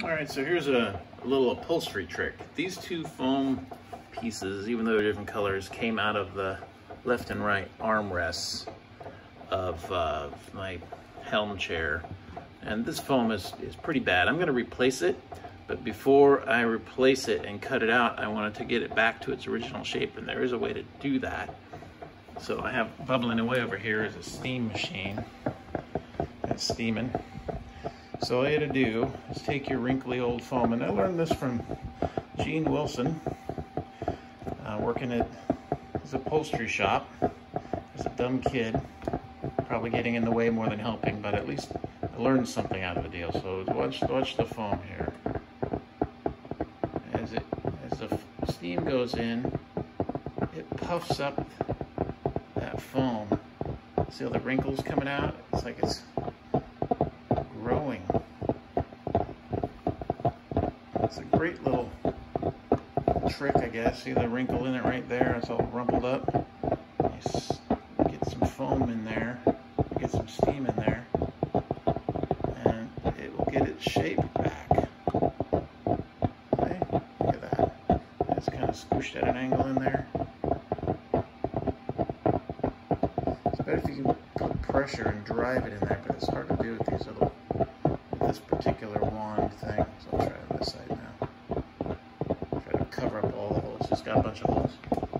All right, so here's a, little upholstery trick. These two foam pieces, even though they're different colors, came out of the left and right armrests of uh, my helm chair. And this foam is, is pretty bad. I'm gonna replace it, but before I replace it and cut it out, I wanted to get it back to its original shape, and there is a way to do that. So I have bubbling away over here is a steam machine. It's steaming. So all you to do is take your wrinkly old foam, and I learned this from Gene Wilson, uh, working at his upholstery shop as a dumb kid, probably getting in the way more than helping, but at least I learned something out of the deal. So watch, watch the foam here. As it, as the steam goes in, it puffs up that foam. See all the wrinkles coming out? It's like it's growing. It's a great little trick, I guess. See the wrinkle in it right there? It's all rumpled up. Get some foam in there, get some steam in there, and it will get its shape back. Okay? Look at that. It's kind of squished at an angle in there. It's better if you can put pressure and drive it in there, but it's hard to do with these this particular wand thing. So I'll try it on this side now. Try to cover up all the holes. It's got a bunch of holes.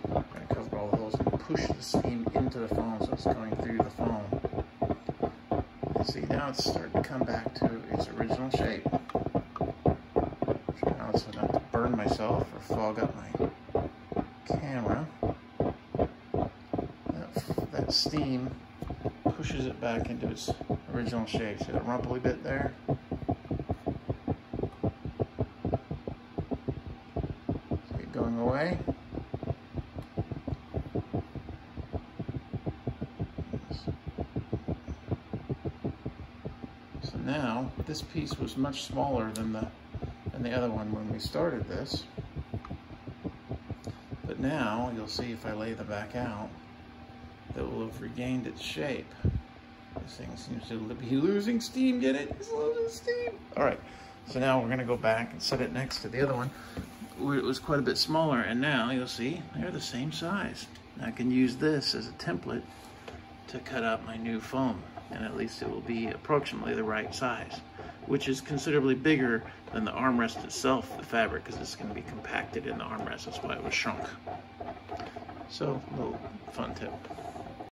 I'm going to cover all the holes and push the steam into the foam so it's going through the foam. And see, now it's starting to come back to its original shape. Try now so not to burn myself or fog up my camera. That, that steam pushes it back into its original shape. See the rumply bit there? Going away? So now, this piece was much smaller than the, than the other one when we started this. But now, you'll see if I lay the back out, that will have regained its shape. This thing seems to be losing steam. Get it? It's losing steam. All right. So now we're going to go back and set it next to the other one it was quite a bit smaller. And now you'll see they're the same size. I can use this as a template to cut out my new foam. And at least it will be approximately the right size, which is considerably bigger than the armrest itself, the fabric, because it's going to be compacted in the armrest. That's why it was shrunk. So, a little fun tip.